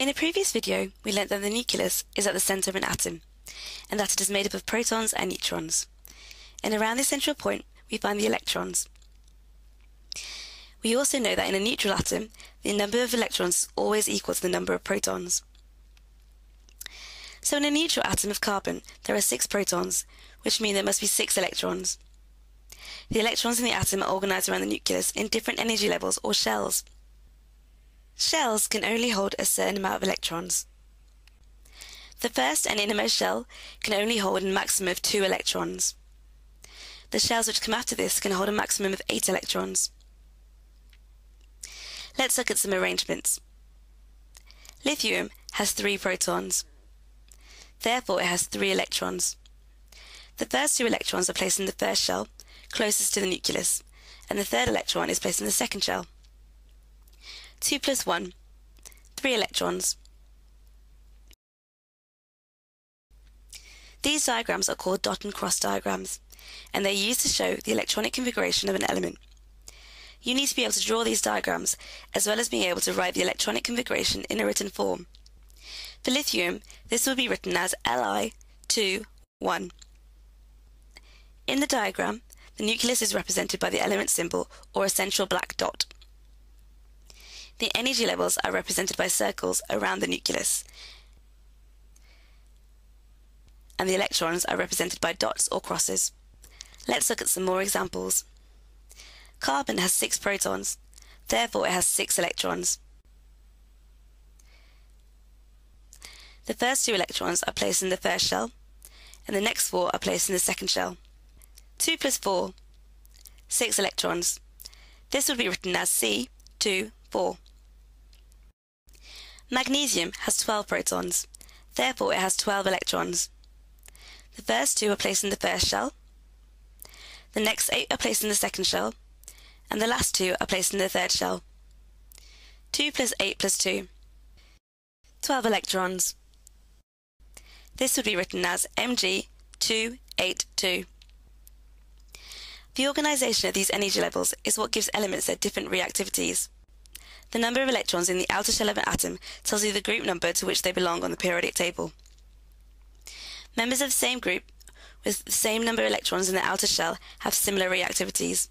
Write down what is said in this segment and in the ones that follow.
In a previous video, we learnt that the nucleus is at the centre of an atom, and that it is made up of protons and neutrons. And around this central point, we find the electrons. We also know that in a neutral atom, the number of electrons always equal to the number of protons. So in a neutral atom of carbon, there are six protons, which mean there must be six electrons. The electrons in the atom are organised around the nucleus in different energy levels or shells. Shells can only hold a certain amount of electrons. The first and innermost shell can only hold a maximum of two electrons. The shells which come after this can hold a maximum of eight electrons. Let's look at some arrangements. Lithium has three protons. Therefore, it has three electrons. The first two electrons are placed in the first shell, closest to the nucleus, and the third electron is placed in the second shell. 2 plus 1, 3 electrons. These diagrams are called dot and cross diagrams, and they're used to show the electronic configuration of an element. You need to be able to draw these diagrams, as well as being able to write the electronic configuration in a written form. For lithium, this will be written as Li2, 1. In the diagram, the nucleus is represented by the element symbol or a central black dot. The energy levels are represented by circles around the nucleus, and the electrons are represented by dots or crosses. Let's look at some more examples. Carbon has six protons, therefore it has six electrons. The first two electrons are placed in the first shell, and the next four are placed in the second shell. 2 plus 4, 6 electrons. This would be written as C, 2, 4. Magnesium has 12 protons, therefore it has 12 electrons. The first two are placed in the first shell, the next eight are placed in the second shell, and the last two are placed in the third shell. 2 plus 8 plus 2. 12 electrons. This would be written as Mg282. The organisation of these energy levels is what gives elements their different reactivities. The number of electrons in the outer shell of an atom tells you the group number to which they belong on the periodic table. Members of the same group with the same number of electrons in the outer shell have similar reactivities.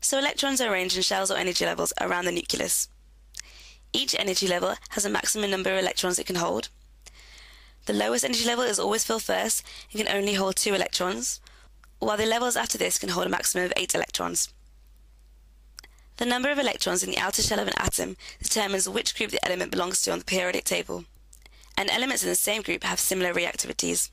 So electrons are arranged in shells or energy levels around the nucleus. Each energy level has a maximum number of electrons it can hold. The lowest energy level is always filled first and can only hold two electrons, while the levels after this can hold a maximum of eight electrons. The number of electrons in the outer shell of an atom determines which group the element belongs to on the periodic table, and elements in the same group have similar reactivities.